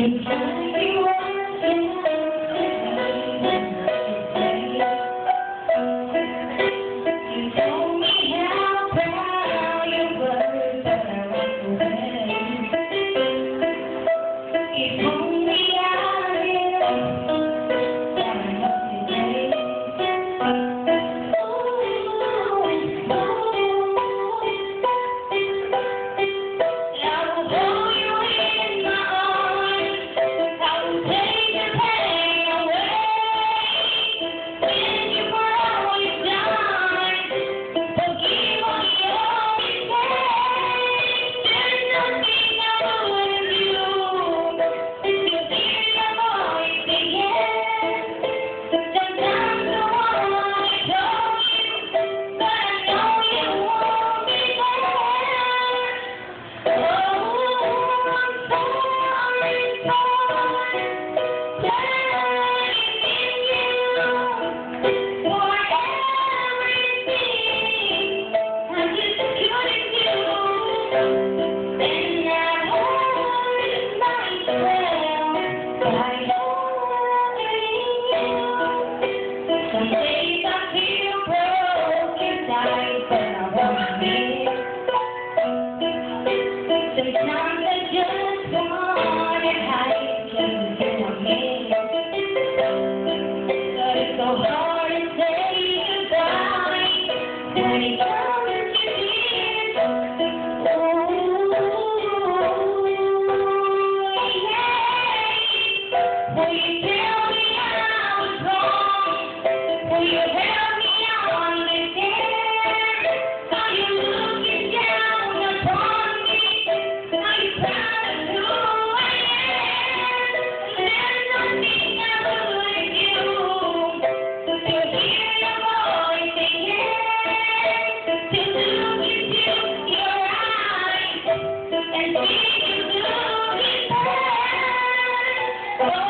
You. Sometimes Thank you.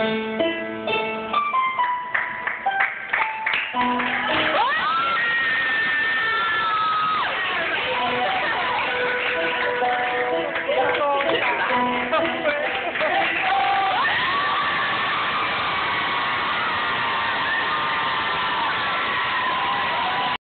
Thank you.